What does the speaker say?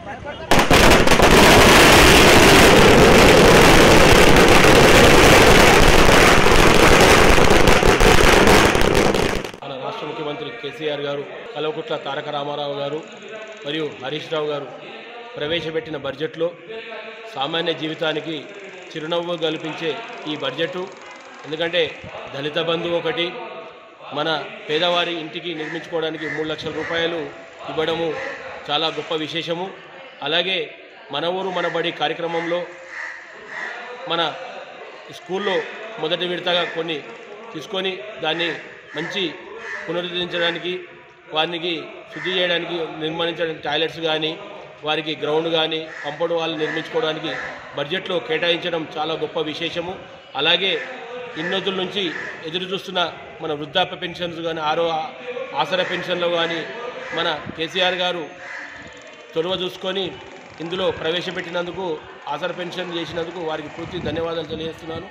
మన రాష్ట్ర ముఖ్యమంత్రి కేసీఆర్ గారు కల్వకుట్ల తారక రామారావు గారు మరియు హరీష్ రావు గారు ప్రవేశపెట్టిన బడ్జెట్లో సామాన్య జీవితానికి చిరునవ్వు కల్పించే ఈ బడ్జెట్. ఎందుకంటే దళిత బంధు ఒకటి మన పేదవారి ఇంటికి నిర్మించుకోవడానికి మూడు లక్షల రూపాయలు ఇవ్వడము చాలా గొప్ప విశేషము. అలాగే మన ఊరు మన బడి కార్యక్రమంలో మన స్కూల్లో మొదటి విడతగా కొన్ని తీసుకొని దాన్ని మంచి పునరుద్ధరించడానికి వారికి శుద్ధి చేయడానికి నిర్మాణించడానికి టాయిలెట్స్ కానీ వారికి గ్రౌండ్ కానీ కంపౌండ్ వాళ్ళు నిర్మించుకోవడానికి బడ్జెట్లో కేటాయించడం చాలా గొప్ప విశేషము. అలాగే ఇన్నొద్దుల నుంచి ఎదురు చూస్తున్న మన వృద్ధాప్య పెన్షన్స్ కానీ ఆరో ఆసర పెన్షన్లు కానీ మన కేసీఆర్ గారు చొరవ చూసుకొని ఇందులో ప్రవేశపెట్టినందుకు ఆసరా పెన్షన్ చేసినందుకు వారికి పూర్తి ధన్యవాదాలు తెలియజేస్తున్నాను.